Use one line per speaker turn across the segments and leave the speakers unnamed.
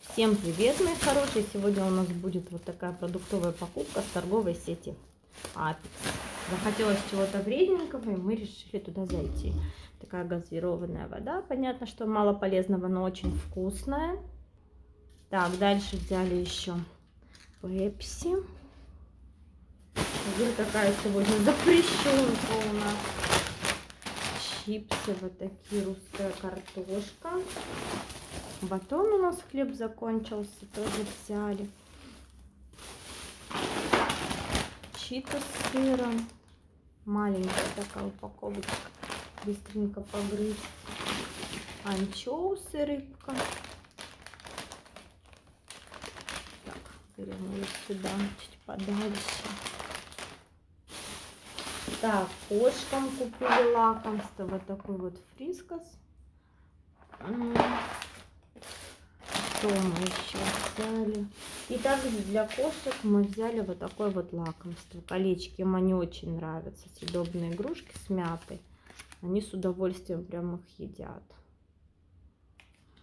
Всем привет, мои хорошие! Сегодня у нас будет вот такая продуктовая покупка с торговой сети Апекс. Захотелось чего-то вредненького, и мы решили туда зайти. Такая газированная вода, понятно, что мало полезного, но очень вкусная. Так, дальше взяли еще пепси. Смотри, какая сегодня запрещенка у нас. Чипсы вот такие, русская картошка. Батон у нас хлеб закончился, тоже взяли. Чита с сыром. Маленькая такая упаковочка. Быстренько погрызть. Анчоусы, рыбка. Так, берем ее сюда, чуть подальше. Так, кошкам купили лакомство. Вот такой вот фрискос. Что мы еще взяли? И также для кошек мы взяли вот такое вот лакомство. Колечки им они очень нравятся. Съедобные игрушки с мятой. Они с удовольствием прям их едят.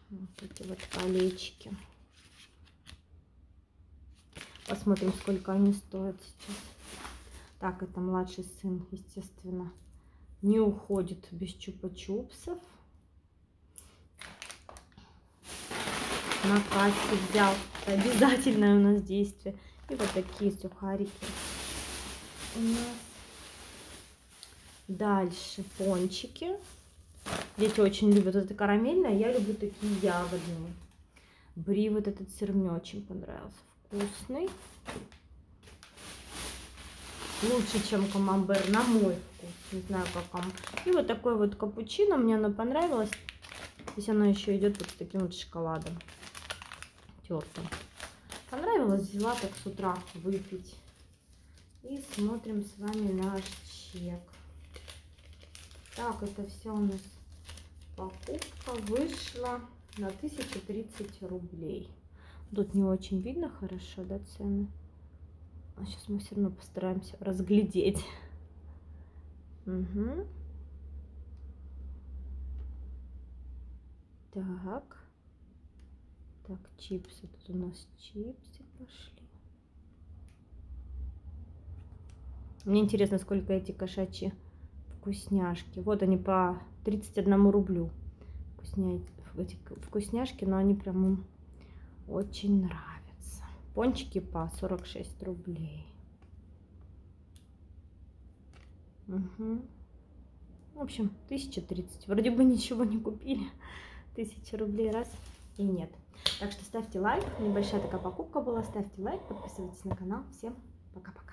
Вот эти вот колечки. Посмотрим, сколько они стоят сейчас. Так, это младший сын, естественно, не уходит без чупа-чупсов. На кассе взял. Это обязательное у нас действие. И вот такие сухарики у нас. Дальше пончики. Дети очень любят это карамельное. Я люблю такие ягодные. Бри вот этот сыр мне очень понравился. Вкусный лучше, чем камамбер, на мой вкус. Не знаю, как вам. И вот такой вот капучино, мне оно понравилось. Здесь оно еще идет вот с таким вот шоколадом тертым. Понравилось, взяла так с утра выпить. И смотрим с вами наш чек. Так, это все у нас покупка вышла на 1030 рублей. Тут не очень видно хорошо, да, цены? А сейчас мы все равно постараемся разглядеть. Угу. Так. Так, чипсы. Тут у нас чипсы пошли. Мне интересно, сколько эти кошачьи вкусняшки. Вот они по 31 рублю. Вкусня... Эти вкусняшки, но они прям очень нравятся. Пончики по 46 рублей. Угу. В общем, 1030. Вроде бы ничего не купили. 1000 рублей раз и нет. Так что ставьте лайк. Небольшая такая покупка была. Ставьте лайк, подписывайтесь на канал. Всем пока-пока.